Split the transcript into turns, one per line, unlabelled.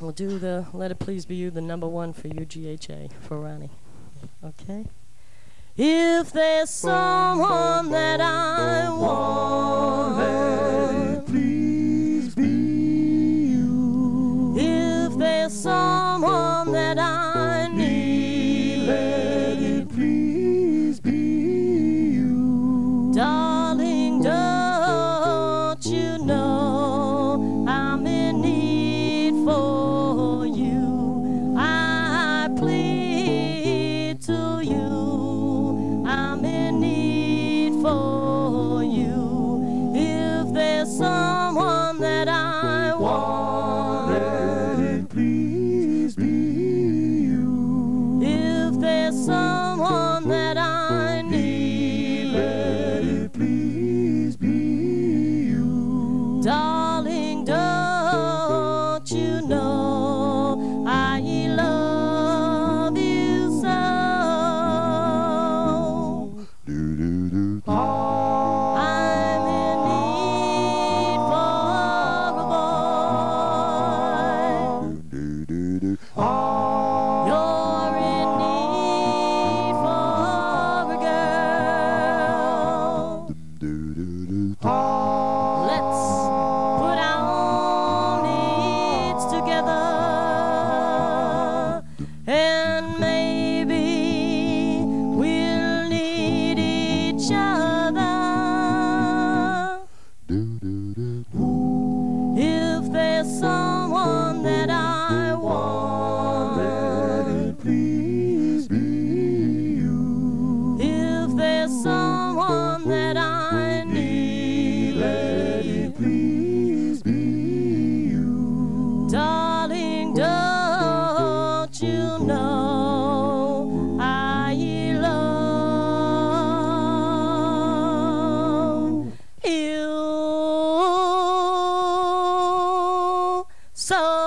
we'll do the Let It Please Be You, the number one for UGHA, for Ronnie. Okay? If there's someone that I want,
let it please be you.
If there's someone that I A song. So.